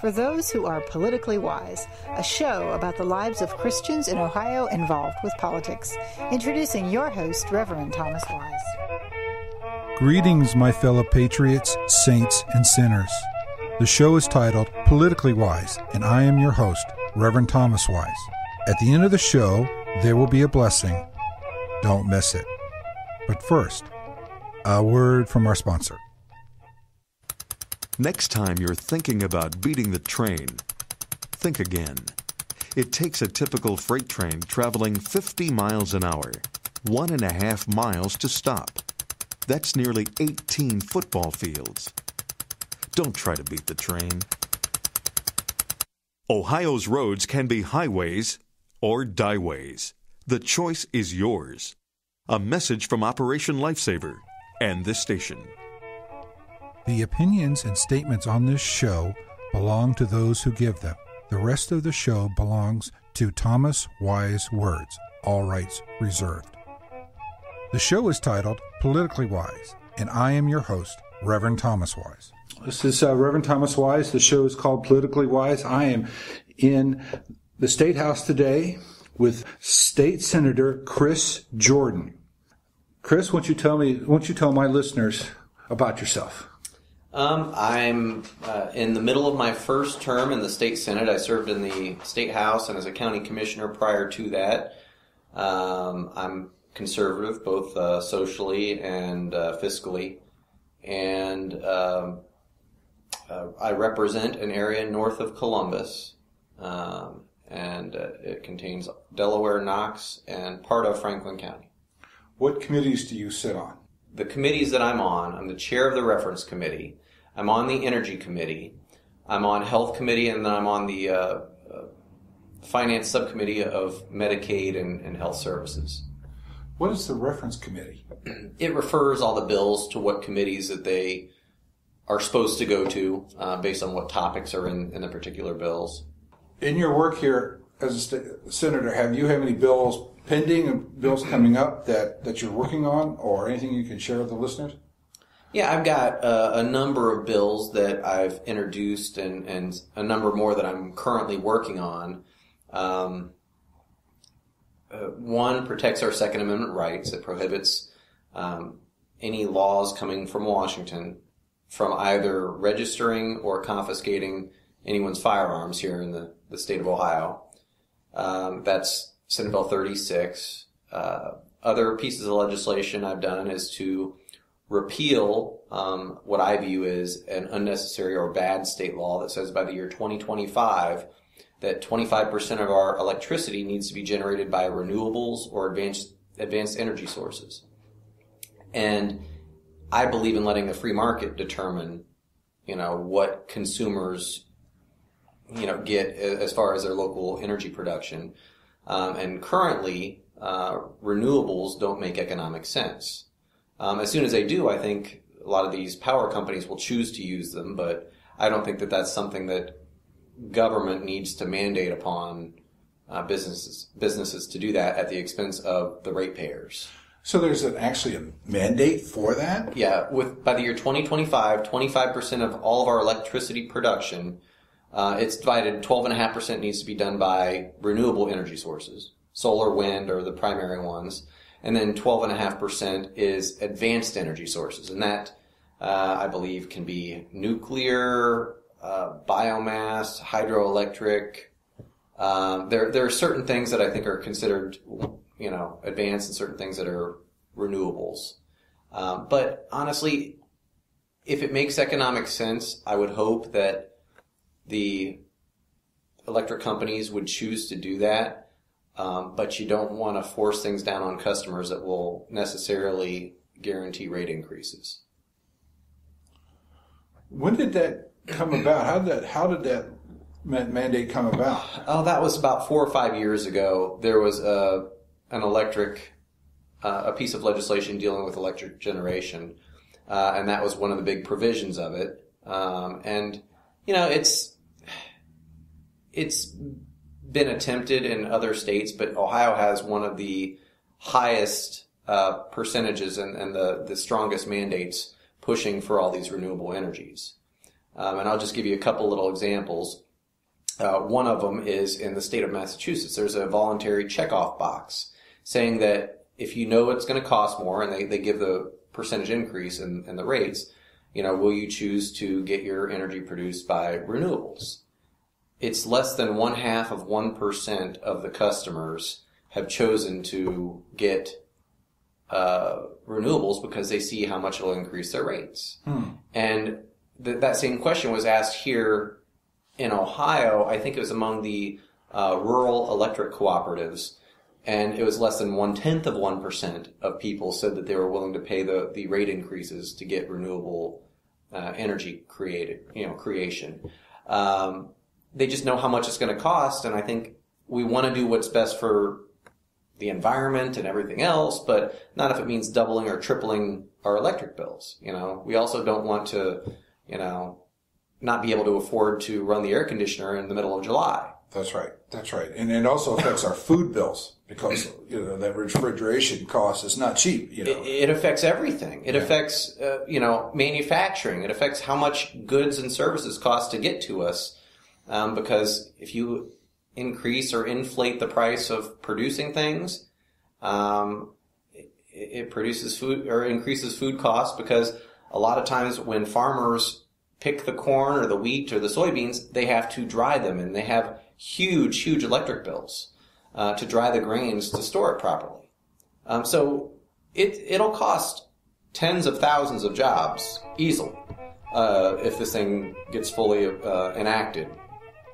For those who are politically wise, a show about the lives of Christians in Ohio involved with politics. Introducing your host, Reverend Thomas Wise. Greetings, my fellow patriots, saints, and sinners. The show is titled Politically Wise, and I am your host, Reverend Thomas Wise. At the end of the show, there will be a blessing. Don't miss it. But first, a word from our sponsor. Next time you're thinking about beating the train, think again. It takes a typical freight train traveling 50 miles an hour, one and a half miles to stop. That's nearly 18 football fields. Don't try to beat the train. Ohio's roads can be highways or dieways. The choice is yours. A message from Operation Lifesaver and this station. The opinions and statements on this show belong to those who give them. The rest of the show belongs to Thomas Wise Words, all rights reserved. The show is titled Politically Wise, and I am your host, Reverend Thomas Wise. This is uh, Reverend Thomas Wise. The show is called Politically Wise. I am in the State House today with State Senator Kris Jordan. Kris, won't you tell me, won't you tell my listeners about yourself? Um, I'm uh, in the middle of my first term in the state senate. I served in the state house and as a county commissioner prior to that. Um, I'm conservative, both uh, socially and uh, fiscally, and um, uh, I represent an area north of Columbus, um, and uh, it contains Delaware, Knox, and part of Franklin County. What committees do you sit on? The committees that I'm on, I'm the chair of the reference committee. I'm on the Energy Committee. I'm on Health Committee, and then I'm on the uh, uh, Finance Subcommittee of Medicaid and, and, Health Services. What is the Reference Committee? It refers all the bills to what committees that they are supposed to go to uh, based on what topics are in, in the particular bills. In your work here as a st- senator, have you have any bills pending and bills coming up that, that you're working on or anything you can share with the listeners? Yeah, I've got uh, a number of bills that I've introduced and, and a number more that I'm currently working on. Um, uh, one protects our Second Amendment rights. It prohibits um, any laws coming from Washington from either registering or confiscating anyone's firearms here in the, the state of Ohio. Um, that's Senate Bill 36. Uh, other pieces of legislation I've done is to repeal um, what I view as an unnecessary or bad state law that says by the year 2025 that 25% of our electricity needs to be generated by renewables or advanced advanced energy sources. And I believe in letting the free market determine, you know, what consumers, you know, get as far as their local energy production. Um, and currently, uh, renewables don't make economic sense. Um, as soon as they do, I think a lot of these power companies will choose to use them, but I don't think that that's something that government needs to mandate upon uh, businesses businesses to do that at the expense of the ratepayers. So there's an, actually a mandate for that? Yeah, with by the year 2025, 25% of all of our electricity production, uh, it's divided 12.5% needs to be done by renewable energy sources. Solar, wind are the primary ones and then 12.5% is advanced energy sources. And that, uh, I believe, can be nuclear, uh, biomass, hydroelectric. Um, there, there are certain things that I think are considered, you know, advanced and certain things that are renewables. Um, but honestly, if it makes economic sense, I would hope that the electric companies would choose to do that um, but you don't want to force things down on customers that will necessarily guarantee rate increases. When did that come about? How did that, how did that mandate come about? Oh, that was about four or five years ago. There was a an electric uh, a piece of legislation dealing with electric generation, uh, and that was one of the big provisions of it. Um, and you know, it's it's been attempted in other states, but Ohio has one of the highest uh, percentages and, and, the, the strongest mandates pushing for all these renewable energies. Um, and I'll just give you a couple little examples. Uh, one of them is in the state of Massachusetts. There's a voluntary checkoff box saying that if you know it's going to cost more, and they, they give the percentage increase in, in the rates, you know, will you choose to get your energy produced by renewables? It's less than one half of 1% of the customers have chosen to get uh, renewables because they see how much it'll increase their rates. Hmm. And th- that same question was asked here in Ohio. I think it was among the uh, rural electric cooperatives, and it was less than one tenth of one percent of people said that they were willing to pay the the rate increases to get renewable uh, energy created, you know, creation. Um, they just know how much it's going to cost, and I think we want to do what's best for the environment and everything else, but not if it means doubling or tripling our electric bills. You know, we also don't want to, you know, not be able to afford to run the air conditioner in the middle of July. That's right. That's right. And it also affects our food bills because, you know, that refrigeration cost is not cheap, you know. It, it affects everything. It affects, uh, you know, manufacturing. It affects how much goods and services cost to get to us. Um, because if you increase or inflate the price of producing things, um, it, it produces food or increases food costs because a lot of times when farmers pick the corn or the wheat or the soybeans, they have to dry them and they have huge, huge electric bills uh, to dry the grains to store it properly. Um, so it it'll cost tens of thousands of jobs easily uh, if this thing gets fully uh, enacted.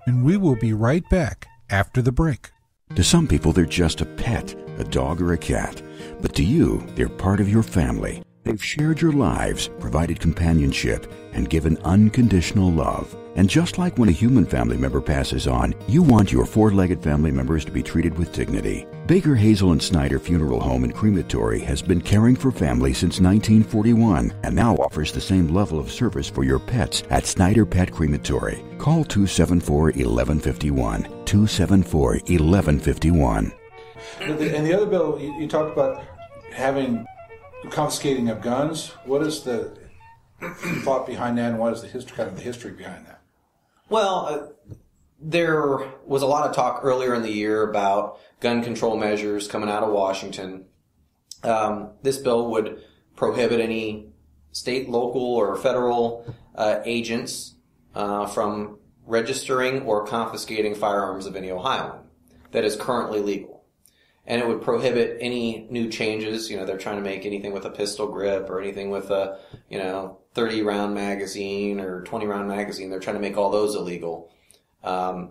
And we will be right back after the break. To some people, they're just a pet, a dog or a cat. But to you, they're part of your family. They've shared your lives, provided companionship, and given unconditional love. And just like when a human family member passes on, you want your four legged family members to be treated with dignity. Baker Hazel and Snyder Funeral Home and Crematory has been caring for families since 1941 and now offers the same level of service for your pets at Snyder Pet Crematory. Call 274 1151. 274 1151. And the, other bill, you, you talked about having confiscating of guns. What is the thought behind that, and what is the history, kind of the history behind that? Well, uh, there was a lot of talk earlier in the year about gun control measures coming out of Washington. Um, this bill would prohibit any state, local, or federal uh, agents uh, from registering or confiscating firearms of any Ohioan that is currently legal. And it would prohibit any new changes. You know, they're trying to make anything with a pistol grip or anything with a, you know, 30 round magazine or 20 round magazine. They're trying to make all those illegal. Um,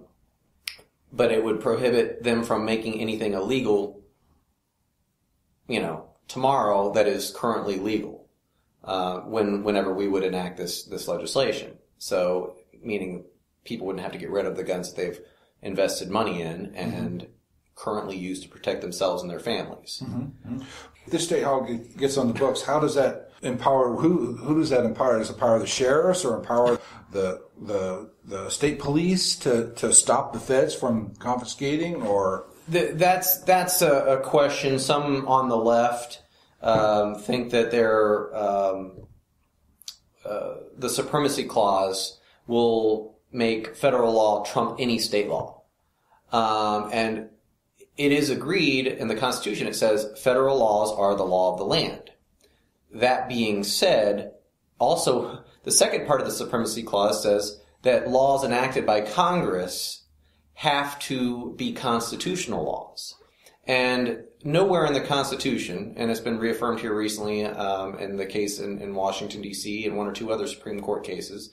but it would prohibit them from making anything illegal, you know, tomorrow that is currently legal. Uh, when whenever we would enact this this legislation, so meaning people wouldn't have to get rid of the guns that they've invested money in and currently use to protect themselves and their families. This state it gets on the books. How does that empower? Who who does that empower? Does it empower the sheriffs or empower the the the state police to to stop the feds from confiscating or? Th- that's that's a, a question. Some on the left um, think that they're um, uh, the supremacy clause will make federal law trump any state law, um, and it is agreed in the Constitution. It says federal laws are the law of the land. That being said, also the second part of the supremacy clause says that laws enacted by Congress have to be constitutional laws. And nowhere in the Constitution, and it's been reaffirmed here recently um, in the case in, in Washington, D.C., and one or two other Supreme Court cases,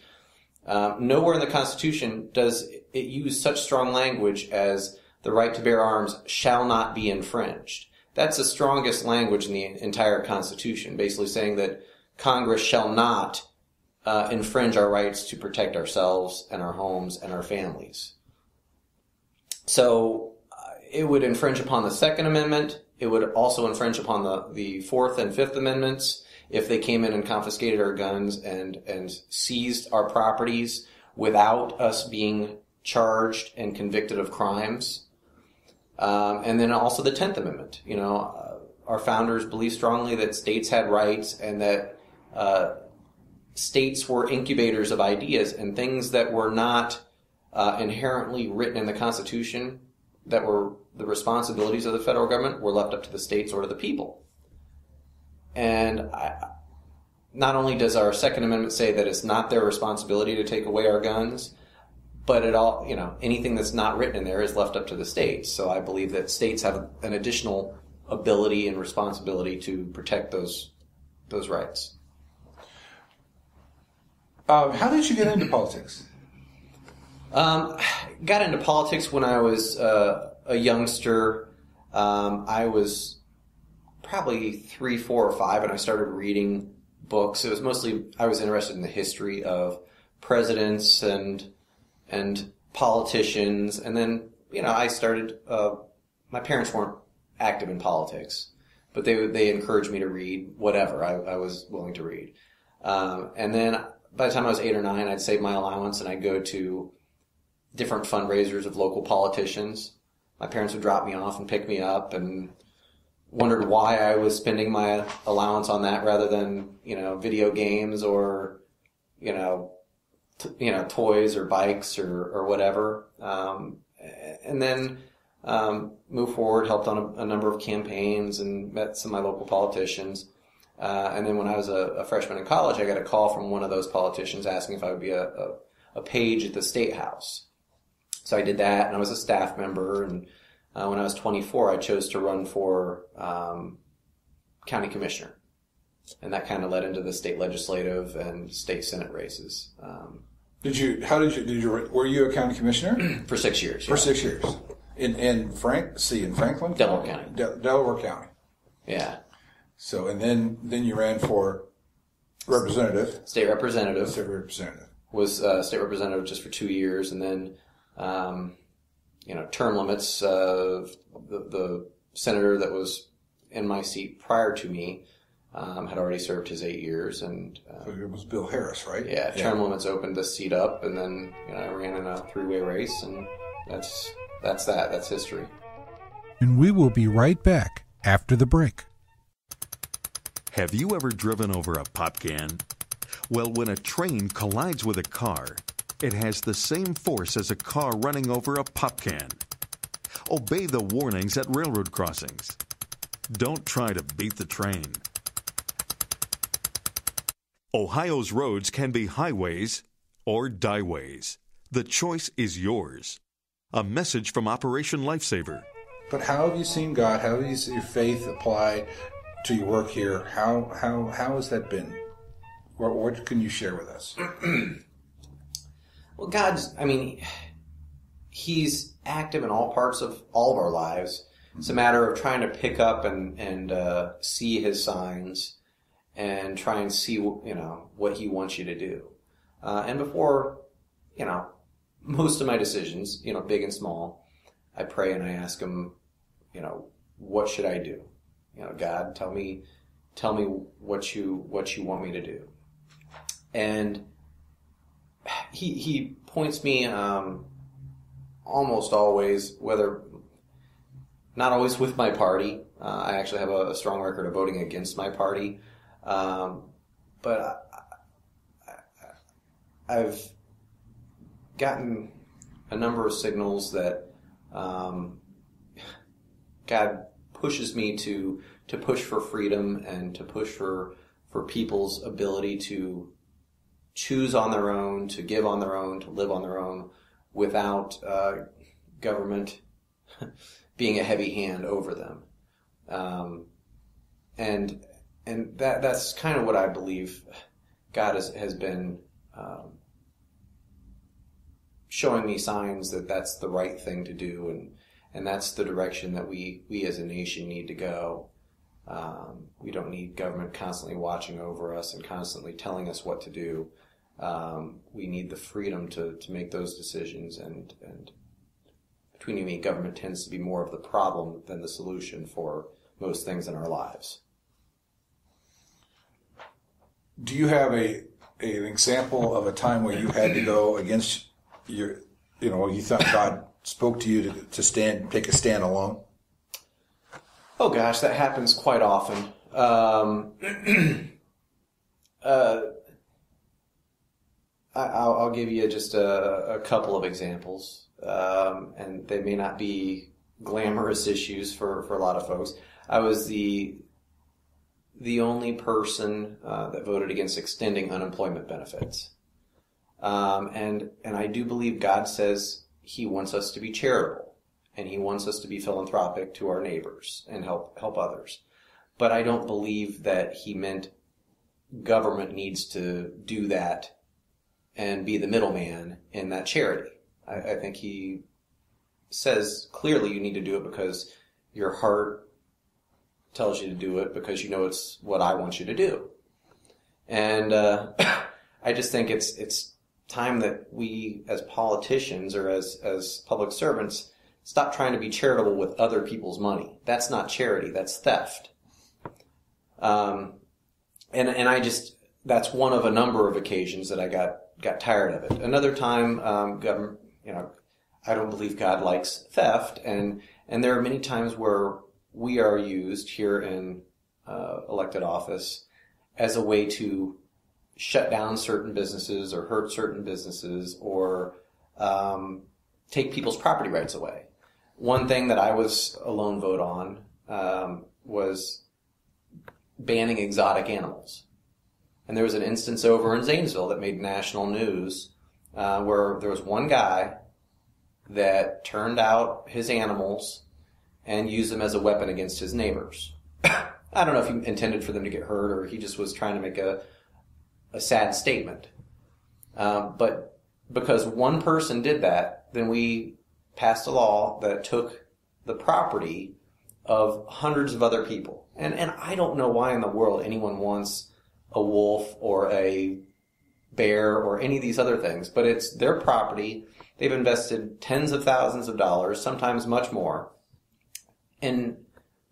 um, nowhere in the Constitution does it use such strong language as the right to bear arms shall not be infringed. That's the strongest language in the entire Constitution, basically saying that Congress shall not uh, infringe our rights to protect ourselves and our homes and our families. So uh, it would infringe upon the Second Amendment. It would also infringe upon the, the Fourth and Fifth Amendments if they came in and confiscated our guns and, and seized our properties without us being charged and convicted of crimes. Um, and then also the Tenth Amendment. You know, uh, our founders believed strongly that states had rights and that uh, states were incubators of ideas and things that were not uh, inherently written in the Constitution that were the responsibilities of the federal government were left up to the states or to the people. And I, not only does our Second Amendment say that it's not their responsibility to take away our guns, but it all, you know, anything that's not written in there is left up to the states. So I believe that states have an additional ability and responsibility to protect those those rights. Um, how did you get into politics? Um, got into politics when I was uh, a youngster. Um, I was probably three, four, or five, and I started reading books. It was mostly I was interested in the history of presidents and and politicians, and then you know I started. Uh, my parents weren't active in politics, but they they encouraged me to read whatever I, I was willing to read. Um, and then by the time I was eight or nine, I'd save my allowance and I'd go to different fundraisers of local politicians. My parents would drop me off and pick me up and wondered why I was spending my allowance on that rather than, you know, video games or, you know, t- you know, toys or bikes or, or whatever. Um, and then, um, move forward, helped on a, a, number of campaigns and met some of my local politicians. Uh, and then when I was a, a, freshman in college, I got a call from one of those politicians asking if I would be a, a, a page at the state house. So I did that, and I was a staff member. And uh, when I was 24, I chose to run for um, county commissioner, and that kind of led into the state legislative and state senate races. Um, did you? How did you? Did you? Were you a county commissioner for six years? For yeah. six years in in Frank. See in Franklin, Delaware County, De- Delaware County. Yeah. So and then then you ran for representative, state representative, state representative was uh, state representative just for two years, and then um, you know, term limits. Uh, the, the, senator that was in my seat prior to me um, had already served his eight years, and uh, so it was Bill Harris, right? Yeah, term limits opened the seat up, and then you know, I ran in a three-way race, and that's that's that. That's history. And we will be right back after the break. Have you ever driven over a pop can? Well, when a train collides with a car it has the same force as a car running over a pop can. Obey the warnings at railroad crossings. Don't try to beat the train. Ohio's roads can be highways or dieways. The choice is yours. A message from Operation Lifesaver. But how have you seen God? How have you seen your faith apply to your work here? How how how has that been? What, what can you share with us? Well, God's, I mean, He's active in all parts of all of our lives. It's a matter of trying to pick up and, and uh, see His signs and try and see, you know, what He wants you to do. Uh, and before, you know, most of my decisions, you know, big and small, I pray and I ask Him, you know, what should I do? You know, God, tell me, tell me what you what you want me to do. And he he points me um, almost always, whether not always with my party. Uh, I actually have a, a, strong record of voting against my party, um, but I, have gotten a number of signals that um, God pushes me to to push for freedom and to push for for people's ability to choose on their own, to give on their own, to live on their own, without uh, government being a heavy hand over them. Um, and and that that's kind of what I believe God has has been um, showing me signs that that's the right thing to do, and and that's the direction that we we as a nation need to go. Um, we don't need government constantly watching over us and constantly telling us what to do um, we need the freedom to, to make those decisions and, and between you and me, government tends to be more of the problem than the solution for most things in our lives. Do you have a, an example of a time where you had to go against your, you know, you thought God spoke to you to, to stand, take a stand alone? Oh gosh, that happens quite often. Um, uh, I'll give you just a, a couple of examples, um, and they may not be glamorous issues for, for a lot of folks. I was the the only person uh, that voted against extending unemployment benefits, um, and and I do believe God says He wants us to be charitable, and He wants us to be philanthropic to our neighbors and help help others. But I don't believe that He meant government needs to do that and be the middleman in that charity. I, I think he says clearly you need to do it because your heart tells you to do it because you know it's what I want you to do. And uh, I just think it's it's time that we as politicians or as as public servants stop trying to be charitable with other people's money. That's not charity. That's theft. Um, and and I just that's one of a number of occasions that I got got tired of it. Another time, um, government, you know, I don't believe God likes theft, and and there are many times where we are used here in uh, elected office as a way to shut down certain businesses or hurt certain businesses or um, take people's property rights away. One thing that I was a lone vote on um, was banning exotic animals. And there was an instance over in Zanesville that made national news uh, where there was one guy that turned out his animals and use them as a weapon against his neighbors. I don't know if he intended for them to get hurt or he just was trying to make a, a sad statement. Um, but because one person did that, then we passed a law that took the property of hundreds of other people. And, and I don't know why in the world anyone wants a wolf or a bear or any of these other things, but it's their property. They've invested tens of thousands of dollars, sometimes much more. And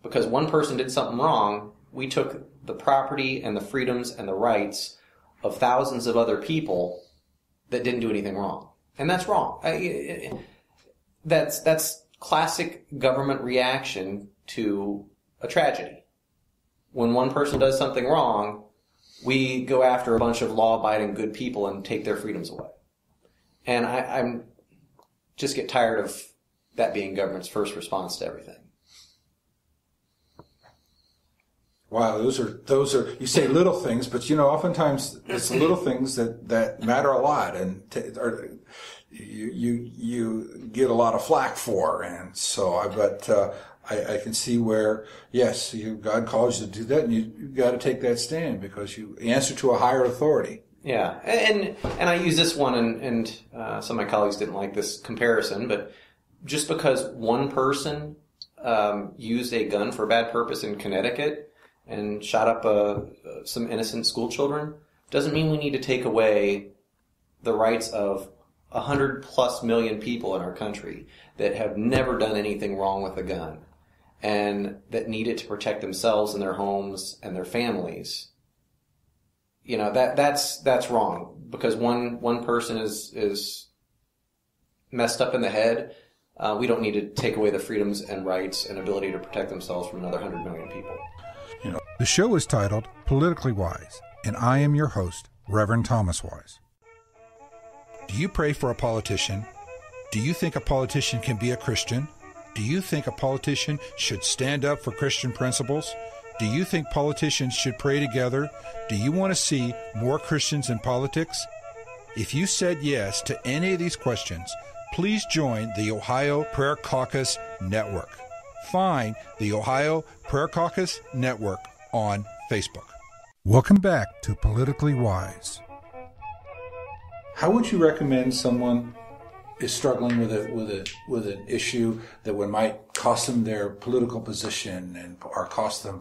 because one person did something wrong, we took the property and the freedoms and the rights of thousands of other people that didn't do anything wrong. And that's wrong. I, that's, that's classic government reaction to a tragedy. When one person does something wrong, we go after a bunch of law-abiding good people and take their freedoms away. And I, I'm just get tired of that being government's first response to everything. Wow, those are those are you say little things, but you know oftentimes it's little things that that matter a lot, and t- you you you get a lot of flack for, and so I but uh, I, I, can see where, yes, you, God calls you to do that, and you, have got to take that stand because you answer to a higher authority. Yeah, and and I use this one, and, and uh, some of my colleagues didn't like this comparison, but just because one person um, used a gun for a bad purpose in Connecticut and shot up uh, some innocent school children doesn't mean we need to take away the rights of a hundred plus million people in our country that have never done anything wrong with a gun and that need it to protect themselves and their homes and their families. You know, that, that's, that's wrong because one, one person is, is messed up in the head. Uh, we don't need to take away the freedoms and rights and ability to protect themselves from another hundred million people. You know, the show is titled Politically Wise, and I am your host, Reverend Thomas Wise. Do you pray for a politician? Do you think a politician can be a Christian? Do you think a politician should stand up for Christian principles? Do you think politicians should pray together? Do you want to see more Christians in politics? If you said yes to any of these questions, please join the Ohio Prayer Caucus Network. Find the Ohio Prayer Caucus Network on Facebook. Welcome back to Politically Wise. How would you recommend someone is struggling with a with a with an issue that would might cost them their political position and or cost them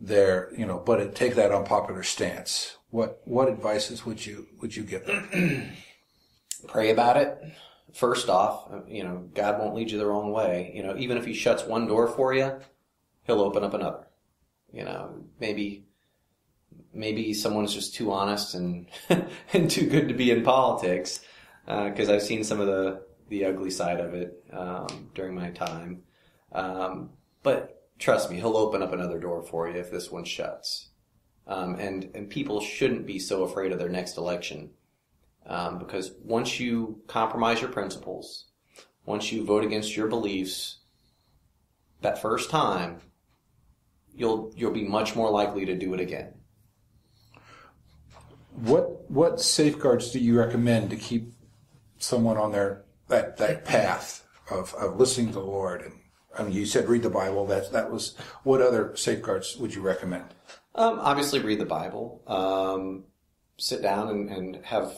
their you know, but it, take that unpopular stance. What what advices would you would you give them? Pray about it. First off, you know, God won't lead you the wrong way. You know, even if He shuts one door for you, He'll open up another. You know, maybe maybe someone's just too honest and and too good to be in politics because uh, I've seen some of the the ugly side of it um, during my time. Um, but trust me, he'll open up another door for you if this one shuts. Um, and and people shouldn't be so afraid of their next election Um, because once you compromise your principles, once you vote against your beliefs, that first time, you'll you'll be much more likely to do it again. What what safeguards do you recommend to keep someone on their that that path of, of listening to the Lord? And I mean, you said read the Bible. That that was what other safeguards would you recommend? Um, obviously, read the Bible. Um, sit down and, and have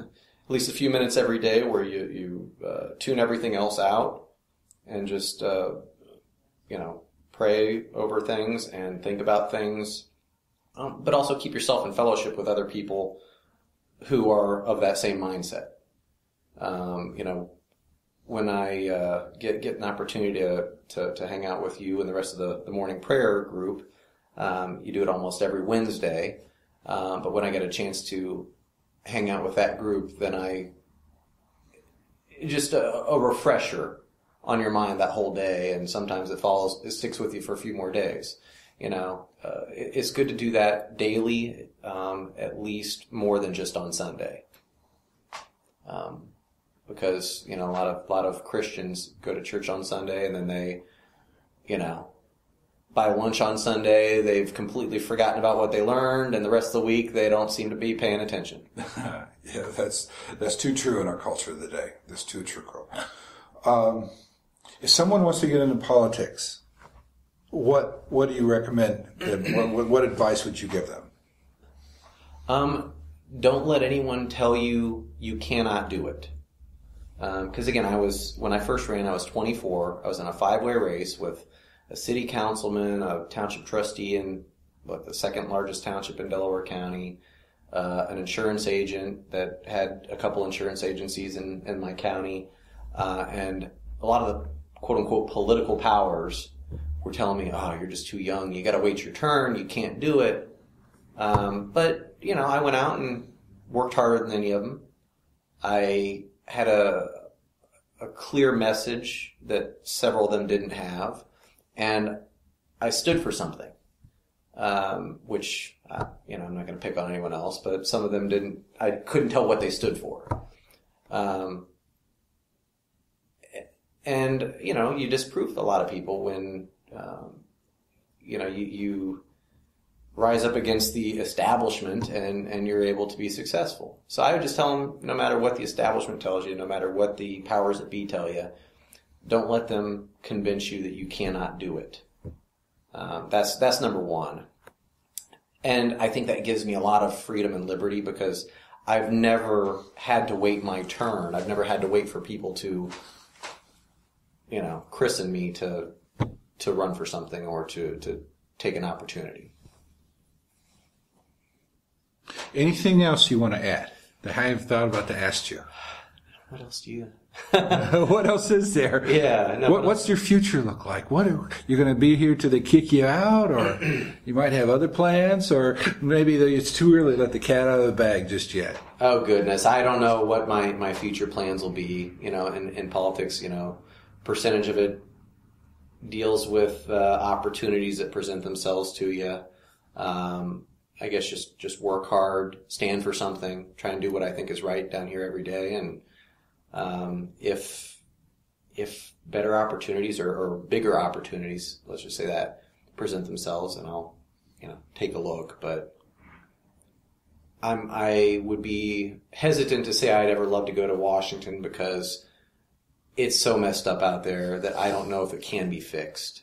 at least a few minutes every day where you you uh, tune everything else out and just uh, you know pray over things and think about things, um, but also keep yourself in fellowship with other people who are of that same mindset. Um, you know, when I uh, get get an opportunity to, to, to hang out with you and the rest of the, the morning prayer group, um, you do it almost every Wednesday. Um, but when I get a chance to hang out with that group, then I just a, a refresher on your mind that whole day, and sometimes it follows, it sticks with you for a few more days. You know, uh, it, it's good to do that daily, um, at least more than just on Sunday. Um, because you know a lot of a lot of Christians go to church on Sunday and then they, you know, buy lunch on Sunday. They've completely forgotten about what they learned, and the rest of the week they don't seem to be paying attention. yeah, that's that's too true in our culture of the day. That's too true. Um, if someone wants to get into politics, what what do you recommend? what, what, what advice would you give them? Um, don't let anyone tell you you cannot do it. Because um, again, I was when I first ran, I was 24. I was in a five-way race with a city councilman, a township trustee in what the second largest township in Delaware County, uh, an insurance agent that had a couple insurance agencies in, in my county, uh, and a lot of the quote unquote political powers were telling me, "Oh, you're just too young. You got to wait your turn. You can't do it." Um, but you know, I went out and worked harder than any of them. I had a a clear message that several of them didn't have, and I stood for something. Um, which uh, you know, I'm not going to pick on anyone else, but some of them didn't. I couldn't tell what they stood for. Um, and you know, you disprove a lot of people when um, you know you, you rise up against the establishment and, and you're able to be successful. So I would just tell them, no matter what the establishment tells you, no matter what the powers that be tell you, don't let them convince you that you cannot do it. Um, that's that's number one, and I think that gives me a lot of freedom and liberty because I've never had to wait my turn. I've never had to wait for people to, you know, christen me to to run for something or to to take an opportunity. Anything else you want to add that I have thought about to ask you? What else do you? what else is there? Yeah. No, what, what's your future look like? What are, you're going to be here till they kick you out, or you might have other plans, or maybe it's too early to let the cat out of the bag just yet. Oh goodness, I don't know what my, my future plans will be. You know, in, in politics, you know, percentage of it deals with uh, opportunities that present themselves to you. Um, I guess just just work hard, stand for something, try and do what I think is right down here every day, and um, if if better opportunities or, or, bigger opportunities, let's just say that, present themselves, and I'll you know take a look. But I'm I would be hesitant to say I'd ever love to go to Washington because it's so messed up out there that I don't know if it can be fixed.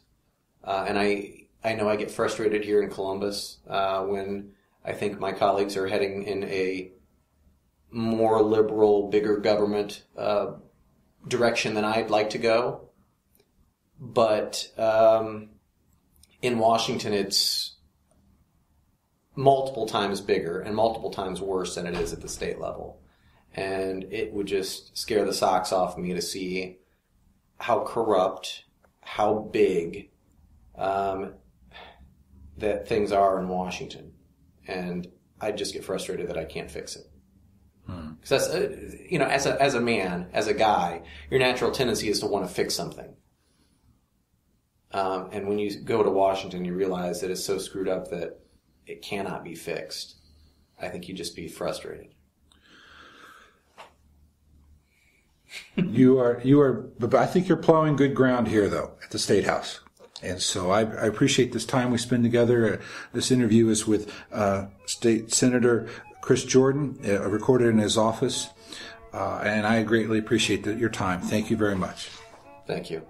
Uh, and I I know I get frustrated here in Columbus uh, when I think my colleagues are heading in a more liberal, bigger government uh, direction than I'd like to go. But um, in Washington, it's multiple times bigger and multiple times worse than it is at the state level. And it would just scare the socks off me to see how corrupt, how big, um, that things are in Washington, and I just get frustrated that I can't fix it. Because that's uh, you know, as a as a man, as a guy, your natural tendency is to want to fix something. Um, and when you go to Washington, you realize that it's so screwed up that it cannot be fixed. I think you just be frustrated. you are you are. But I think you're plowing good ground here, though, at the state house. And so I, I appreciate this time we spend together. Uh, this interview is with uh, State Senator Kris Jordan, uh, recorded in his office. Uh, and I greatly appreciate the, your time. Thank you very much. Thank you.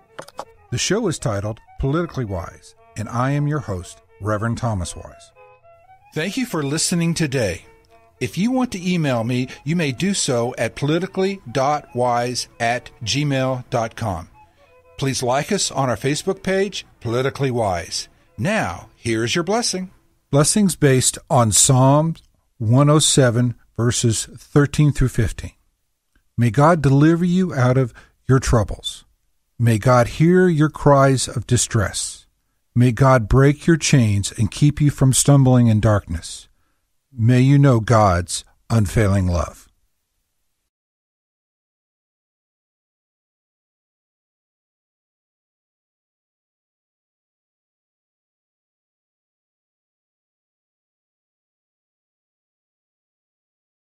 The show is titled Politically Wise, and I am your host, Reverend Thomas Wise. Thank you for listening today. If you want to email me, you may do so at politically.wise at gmail.com. Please like us on our Facebook page, Politically Wise. Now, here's your blessing. Blessings based on Psalm 107, verses 13 through 15. May God deliver you out of your troubles. May God hear your cries of distress. May God break your chains and keep you from stumbling in darkness. May you know God's unfailing love.